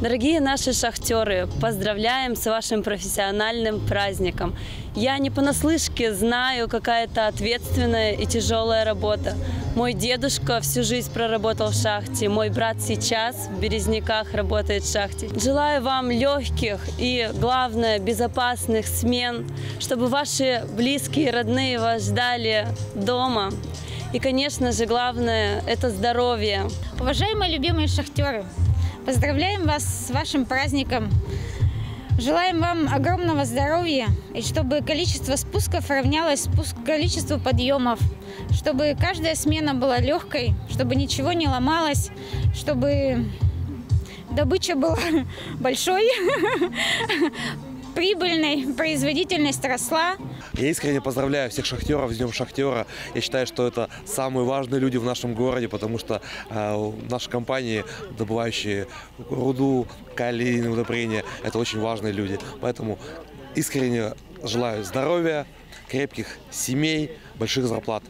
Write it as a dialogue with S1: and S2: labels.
S1: Дорогие наши шахтеры, поздравляем с вашим профессиональным праздником. Я не понаслышке знаю, какая это ответственная и тяжелая работа. Мой дедушка всю жизнь проработал в шахте, мой брат сейчас в Березняках работает в шахте. Желаю вам легких и, главное, безопасных смен, чтобы ваши близкие и родные вас ждали дома. И, конечно же, главное – это здоровье.
S2: Уважаемые любимые шахтеры, поздравляем вас с вашим праздником. Желаем вам огромного здоровья и чтобы количество спусков равнялось спуск количеству подъемов, чтобы каждая смена была легкой, чтобы ничего не ломалось, чтобы добыча была большой, прибыльной, производительность росла.
S3: Я искренне поздравляю всех шахтеров с Днем Шахтера. Я считаю, что это самые важные люди в нашем городе, потому что э, наши компании, добывающие руду, калийные удобрения, это очень важные люди. Поэтому искренне желаю здоровья, крепких семей, больших зарплат.